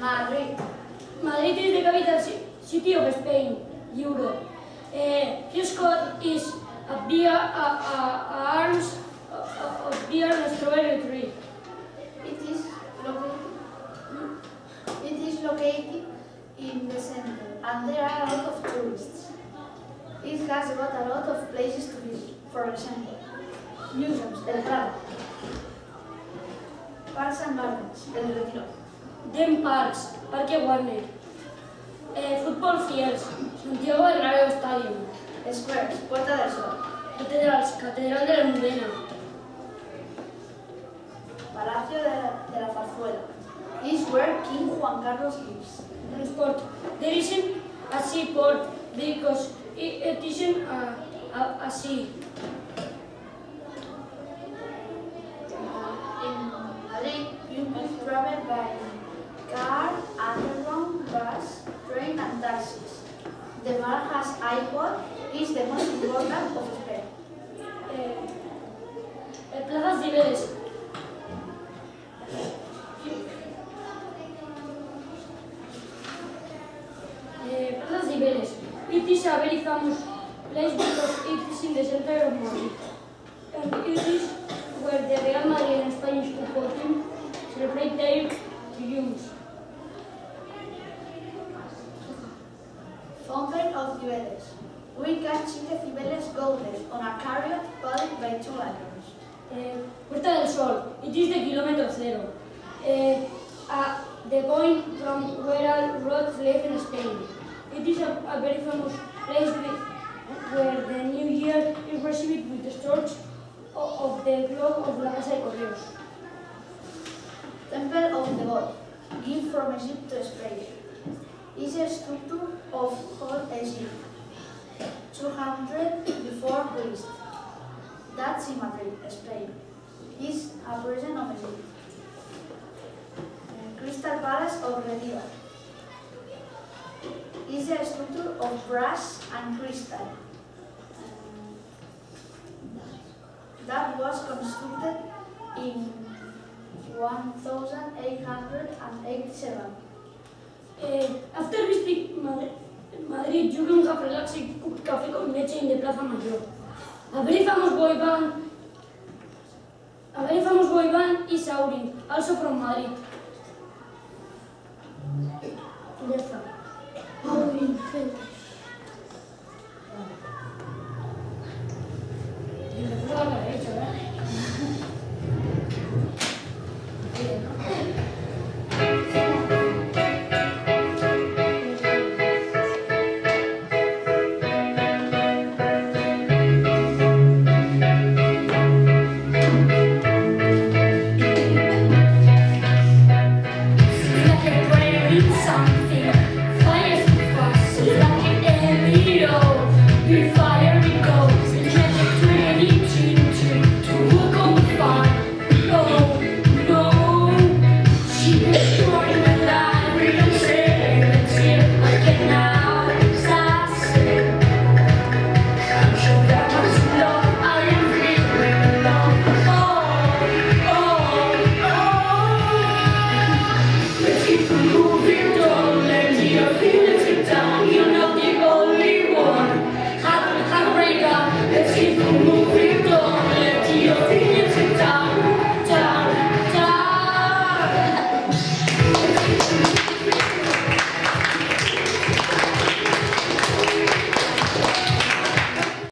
Madrid. Madrid is the capital city of Spain, Europe. Uh, his coat is a beer, a, a, a arms of, of beer and a strawberry tree. It is located. It is located in the center, and there are a lot of tourists. It has got a lot of places to visit. For example, museums, El Prado, parks and gardens, El Retiro, Jim Parks, Parque Warner, eh, Fútbol Fields, Santiago del Radio Stadium, Squares, Puerta del Sol, Catedrals, Catedral de la Mudena, Palacio de la, de la Farzuela, King Juan Carlos Gibbs. Transport, Dirigen, Así, Port, Vehicles, Edition, ah, ah, Así. iPod is the most important of spell. Eh, plazas niveles. Eh, plazas niveles. It is a very famous place because it is in the center of Madrid. And it is where the Real Madrid and Spanish football team celebrate their triumphs. Of Cibeles. We see the Cibeles goddess on a chariot pulled by two lions. Eh, Puerta del Sol, it is the kilometer zero. Eh, uh, the point from where all roads live in Spain. It is a, a very famous place with, where the new year is received with the torch of, of the clock of La Casa de Correos. Temple of Debod, gift from Egypt to Spain, is a sculpture of whole Egypt, 200 before Christ. That's in Madrid, Spain. Is a prison of Egypt. Uh, Crystal Palace of Retiro is a structure of brass and crystal. Um, that was constructed in 1887. Eh, after visiting Madrid, Madrid, En Madrid, yo vengo a Relaxi Café con leche en de Plaza Mayor. A ver, famos Boiván. A ver, famos Boiván y Saurin, also from Madrid. Ya está. Oh, Before. Let's keep